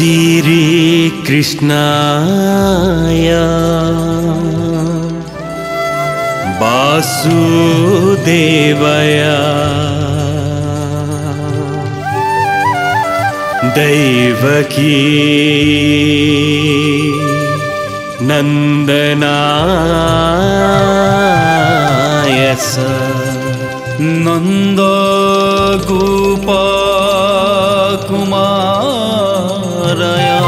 श्रीकृष्णाय वासुदेवय दैवकी नन्दनाय स नन्द गोपा नन्दगोपकुमा नाराया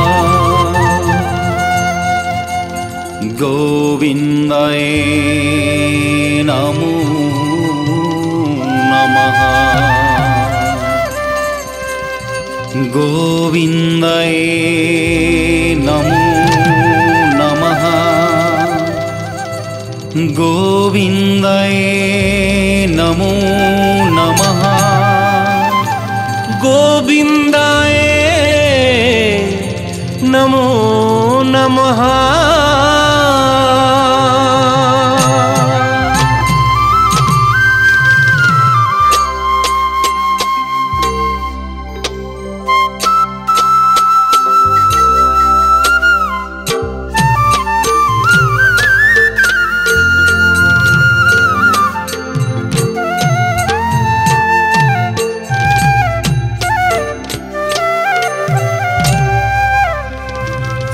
गोविन्दाय नमो नमः गोविन्दाय नमो नमः गोविन्दाय नमो नमः गोविन्दाय नमो नमः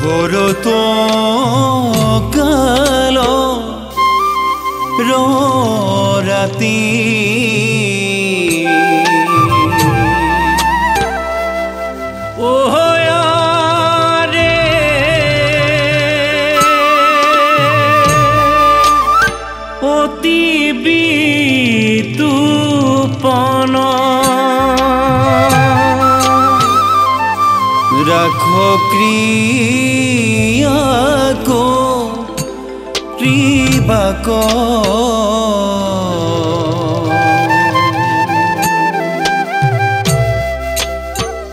ভরত কালো র রাতি ক্রিয়াকো ত্রিবাক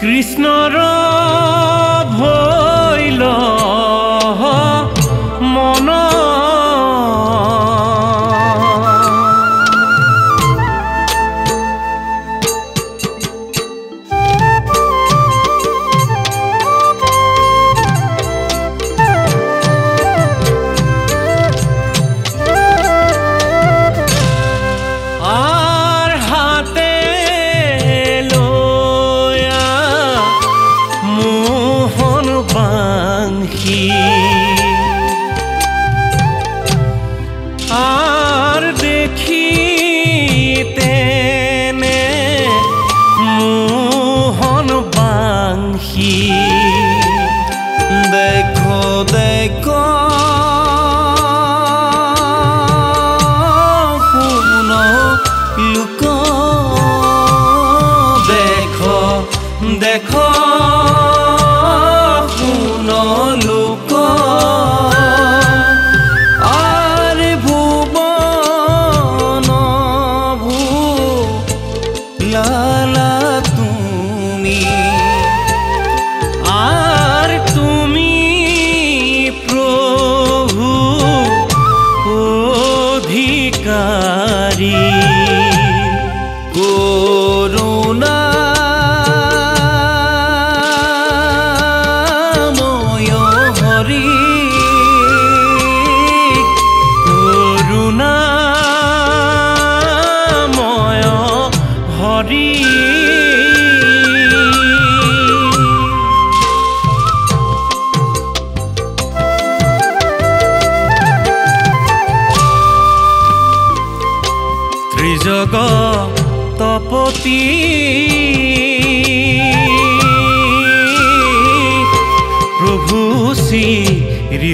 কৃষ্ণর ভৈল মন আর দেখি হরি ত্রিজগ তপতি। প্রভু শ্রী হরি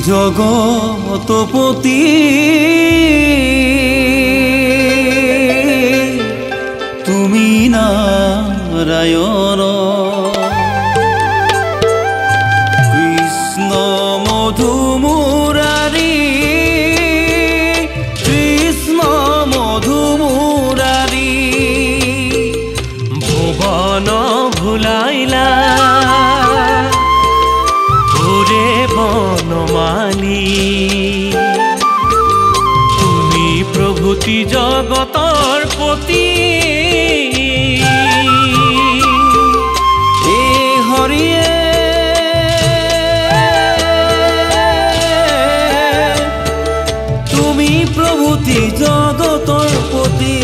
ত্রিজগতপতি তুমি নারায়ণ। পতি হরিয়ে। তুমি প্রভূতি জগতর পতি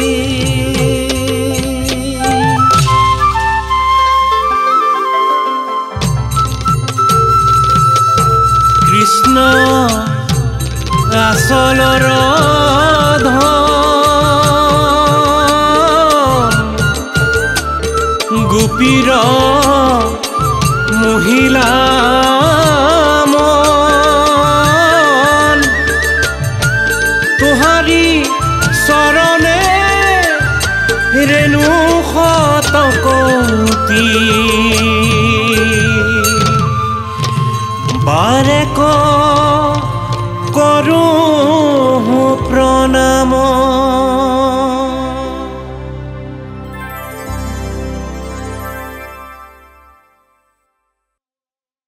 কৃষ্ণ আচলৰ মহিলা মন তোহাৰী চৰণে ৰেণু শতকৌতি বাৰে ক কৰোঁ প্ৰণাম